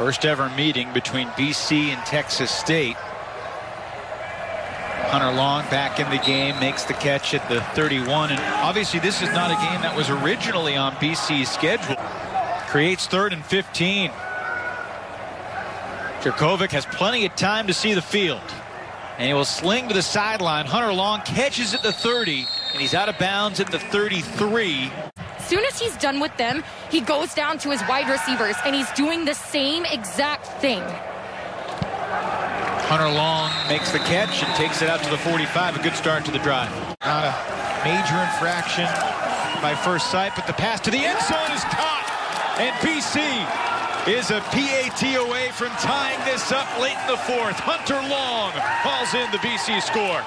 First ever meeting between BC and Texas State. Hunter Long back in the game, makes the catch at the 31. And obviously, this is not a game that was originally on BC's schedule. Creates third and 15. Jurkovec has plenty of time to see the field. And he will sling to the sideline. Hunter Long catches at the 30, and he's out of bounds at the 33. As soon as he's done with them, he goes down to his wide receivers, and he's doing the same exact thing. Hunter Long makes the catch and takes it out to the 45. A good start to the drive. Not a major infraction by first sight, but the pass to the end zone is caught. And BC is a PAT away from tying this up late in the fourth. Hunter Long calls in the BC score.